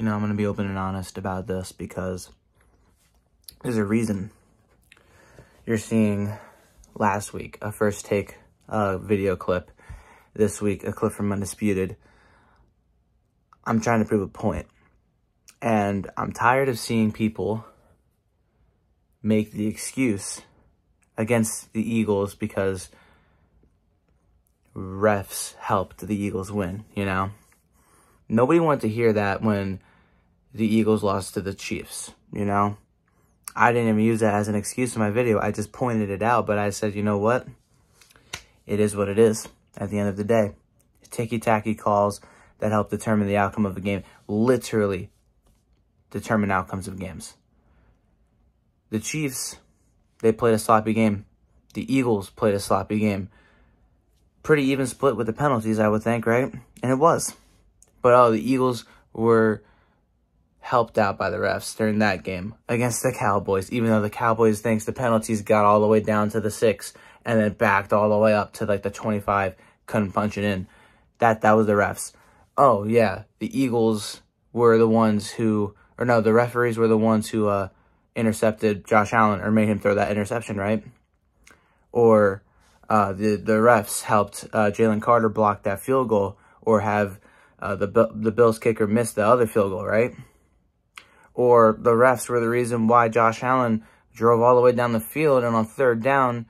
you know, I'm going to be open and honest about this because there's a reason you're seeing last week a first take uh, video clip, this week a clip from Undisputed. I'm trying to prove a point. And I'm tired of seeing people make the excuse against the Eagles because refs helped the Eagles win, you know? Nobody wanted to hear that when the Eagles lost to the Chiefs, you know? I didn't even use that as an excuse in my video. I just pointed it out, but I said, you know what? It is what it is at the end of the day. Ticky-tacky calls that help determine the outcome of the game. Literally determine outcomes of games. The Chiefs, they played a sloppy game. The Eagles played a sloppy game. Pretty even split with the penalties, I would think, right? And it was. But oh, the Eagles were helped out by the refs during that game against the Cowboys, even though the Cowboys, thanks to penalties, got all the way down to the six and then backed all the way up to like the 25, couldn't punch it in. That that was the refs. Oh yeah, the Eagles were the ones who, or no, the referees were the ones who uh, intercepted Josh Allen or made him throw that interception, right? Or uh, the the refs helped uh, Jalen Carter block that field goal, or have uh, the the Bills kicker missed the other field goal, right? Or the refs were the reason why Josh Allen drove all the way down the field and on third down,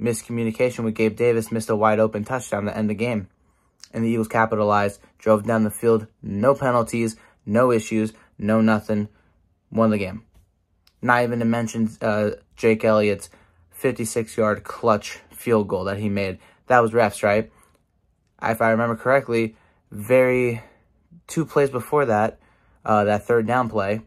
miscommunication with Gabe Davis missed a wide open touchdown to end the game. And the Eagles capitalized, drove down the field, no penalties, no issues, no nothing, won the game. Not even to mention uh, Jake Elliott's 56-yard clutch field goal that he made. That was refs, right? If I remember correctly, very two plays before that, uh, that third down play,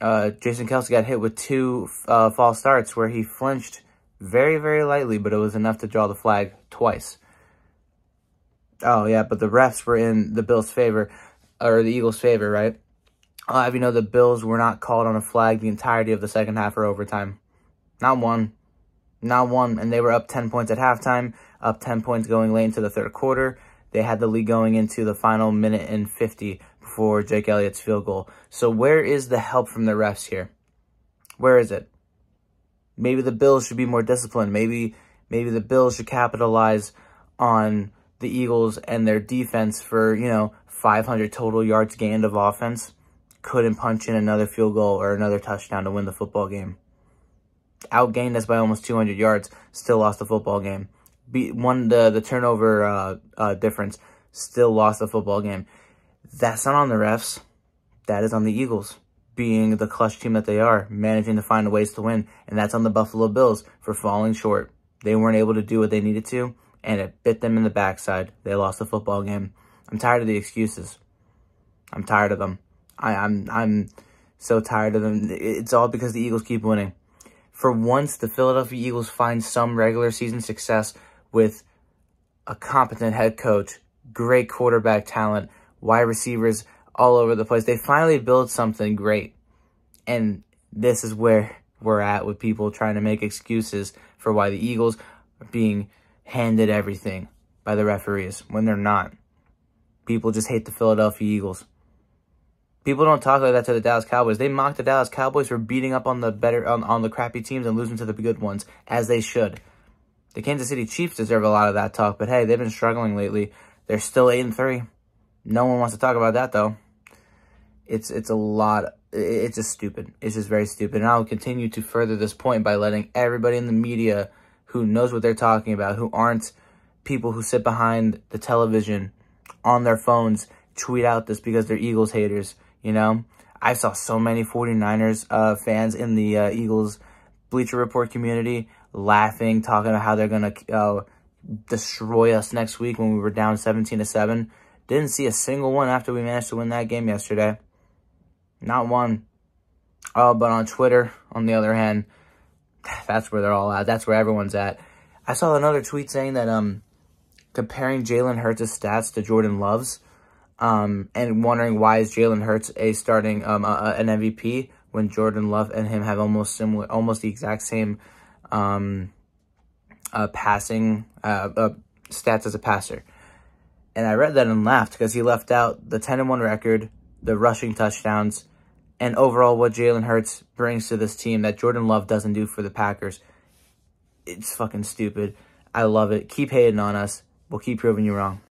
uh, Jason Kelce got hit with two uh, false starts where he flinched very, very lightly, but it was enough to draw the flag twice. Oh, yeah, but the refs were in the Bills' favor, or the Eagles' favor, right? I'll have you know the Bills were not called on a flag the entirety of the second half or overtime. Not one. Not one. And they were up 10 points at halftime, up 10 points going late into the third quarter. They had the lead going into the final minute and 50 before Jake Elliott's field goal. So where is the help from the refs here? Where is it? Maybe the Bills should be more disciplined. Maybe maybe the Bills should capitalize on the Eagles and their defense for, you know, 500 total yards gained of offense. Couldn't punch in another field goal or another touchdown to win the football game. Outgained us by almost 200 yards. Still lost the football game be won the the turnover uh, uh, difference, still lost the football game. That's not on the refs. That is on the Eagles, being the clutch team that they are, managing to find ways to win, and that's on the Buffalo Bills for falling short. They weren't able to do what they needed to, and it bit them in the backside. They lost the football game. I'm tired of the excuses. I'm tired of them. I, I'm I'm so tired of them. It's all because the Eagles keep winning. For once, the Philadelphia Eagles find some regular season success with a competent head coach, great quarterback talent, wide receivers all over the place. They finally built something great. And this is where we're at with people trying to make excuses for why the Eagles are being handed everything by the referees when they're not. People just hate the Philadelphia Eagles. People don't talk like that to the Dallas Cowboys. They mock the Dallas Cowboys for beating up on the better on, on the crappy teams and losing to the good ones, as they should. The Kansas City Chiefs deserve a lot of that talk, but hey, they've been struggling lately. They're still 8 and 3. No one wants to talk about that though. It's it's a lot it's just stupid. It's just very stupid. And I'll continue to further this point by letting everybody in the media who knows what they're talking about, who aren't people who sit behind the television on their phones, tweet out this because they're Eagles haters, you know? I saw so many 49ers uh, fans in the uh, Eagles Bleacher Report community laughing, talking about how they're going to uh, destroy us next week when we were down 17 to 7. Didn't see a single one after we managed to win that game yesterday. Not one. Oh, but on Twitter, on the other hand, that's where they're all at. That's where everyone's at. I saw another tweet saying that um comparing Jalen Hurts' stats to Jordan Love's um, and wondering why is Jalen Hurts a starting um, uh, an MVP when Jordan Love and him have almost similar, almost the exact same um, uh, passing uh, uh, stats as a passer. And I read that and laughed because he left out the 10 and 1 record, the rushing touchdowns, and overall what Jalen Hurts brings to this team that Jordan Love doesn't do for the Packers. It's fucking stupid. I love it. Keep hating on us. We'll keep proving you wrong.